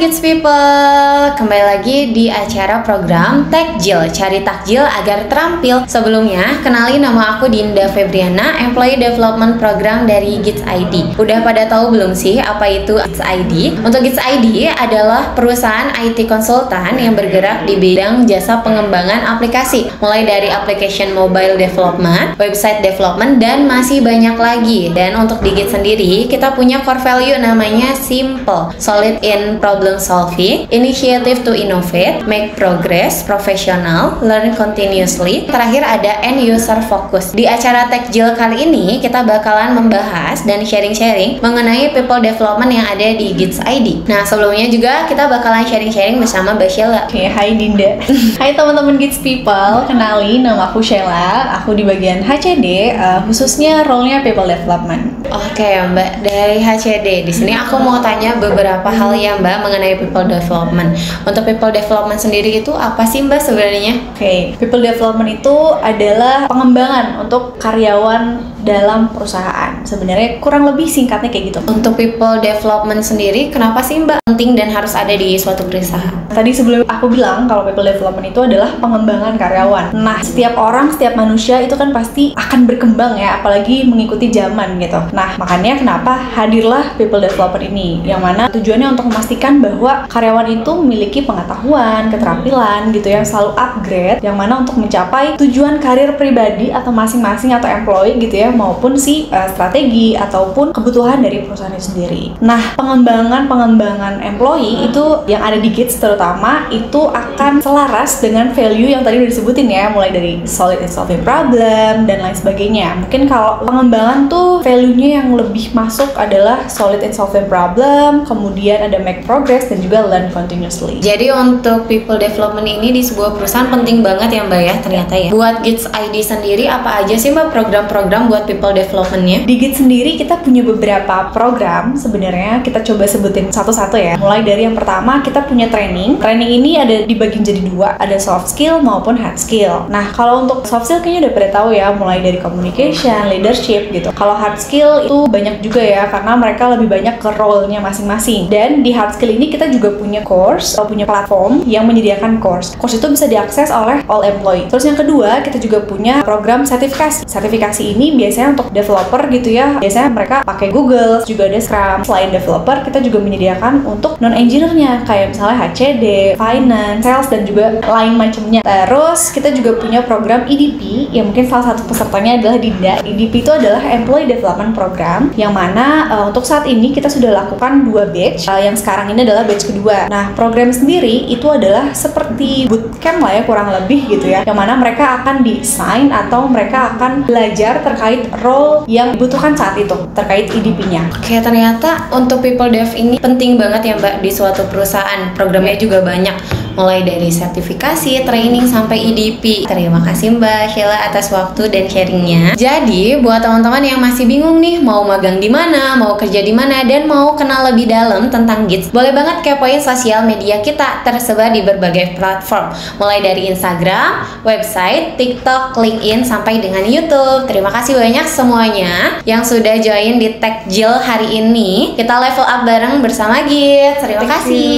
Kids People, kembali lagi di acara program Takjil, cari takjil agar terampil. Sebelumnya, kenali nama aku Dinda Febriana, Employee Development Program dari Gids ID. Udah pada tahu belum sih apa itu Gids ID? Untuk Gids ID adalah perusahaan IT konsultan yang bergerak di bidang jasa pengembangan aplikasi, mulai dari application mobile development, website development, dan masih banyak lagi. Dan untuk di Gids sendiri, kita punya core value namanya simple, solid in problem solving, initiative to innovate, make progress, professional, learn continuously. Terakhir ada end user focus. Di acara Techjil kali ini kita bakalan membahas dan sharing-sharing mengenai people development yang ada di Gids ID. Nah, sebelumnya juga kita bakalan sharing-sharing bersama Mbak Sheila. Oke, hai Dinda. hai teman-teman Gids People, kenali nama aku Sheila. Aku di bagian HCD, uh, khususnya role-nya people development. Oke, Mbak, dari HCD. Di sini aku mau tanya beberapa hal ya, Mbak, mengenai people development. Untuk people development sendiri itu apa sih, Mbak sebenarnya? Oke, people development itu adalah pengembangan untuk karyawan dalam perusahaan. Sebenarnya kurang lebih singkatnya kayak gitu. Untuk people development sendiri, kenapa sih Mbak penting dan harus ada di suatu perusahaan? Tadi sebelum aku bilang kalau people development itu adalah pengembangan karyawan. Nah, setiap orang, setiap manusia itu kan pasti akan berkembang ya, apalagi mengikuti zaman gitu. Nah, makanya kenapa hadirlah people development ini, yang mana tujuannya untuk memastikan bahwa karyawan itu memiliki pengetahuan, keterampilan gitu yang selalu upgrade, yang mana untuk mencapai tujuan karir pribadi atau masing-masing atau employee gitu ya, maupun si uh, strategi ataupun kebutuhan dari perusahaan itu sendiri. Nah, pengembangan-pengembangan employee itu yang ada di Gates terutama itu akan selaras dengan value yang tadi udah disebutin ya, mulai dari solid in solving problem dan lain sebagainya. Mungkin kalau pengembangan tuh value-nya yang lebih masuk adalah solid in solving problem, kemudian ada make progress dan juga learn continuously. Jadi untuk people development ini di sebuah perusahaan penting banget ya Mbak ya ternyata ya. Buat Gates ID sendiri apa aja sih Mbak program-program buat people developmentnya? Di Git sendiri kita punya beberapa program sebenarnya kita coba sebutin satu-satu ya. Mulai dari yang pertama kita punya training. Training ini ada dibagi jadi dua, ada soft skill maupun hard skill. Nah kalau untuk soft skill kayaknya udah pada tahu ya, mulai dari communication, leadership gitu. Kalau hard skill itu banyak juga ya karena mereka lebih banyak ke role-nya masing-masing. Dan di hard skill ini kita juga punya course atau punya platform yang menyediakan course. Course itu bisa diakses oleh all employee. Terus yang kedua kita juga punya program sertifikasi. Sertifikasi ini biasanya untuk developer gitu ya biasanya mereka pakai Google juga ada Scrum selain developer kita juga menyediakan untuk non engineer-nya kayak misalnya HCD, finance, sales dan juga lain macamnya terus kita juga punya program EDP yang mungkin salah satu pesertanya adalah Dinda EDP itu adalah Employee Development Program yang mana uh, untuk saat ini kita sudah lakukan dua batch uh, yang sekarang ini adalah batch kedua nah program sendiri itu adalah seperti bootcamp lah ya kurang lebih gitu ya yang mana mereka akan desain atau mereka akan belajar terkait role yang dibutuhkan saat itu terkait EDP-nya. Oke, ternyata untuk people dev ini penting banget ya Mbak di suatu perusahaan. Programnya juga banyak mulai dari sertifikasi, training sampai EDP. Terima kasih Mbak Sheila atas waktu dan sharingnya. Jadi buat teman-teman yang masih bingung nih mau magang di mana, mau kerja di mana dan mau kenal lebih dalam tentang GITS, boleh banget kepoin sosial media kita tersebar di berbagai platform, mulai dari Instagram, website, TikTok, LinkedIn sampai dengan YouTube. Terima kasih banyak semuanya yang sudah join di Tech Jill hari ini. Kita level up bareng bersama GITS. Terima Thank kasih.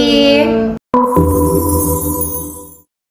you.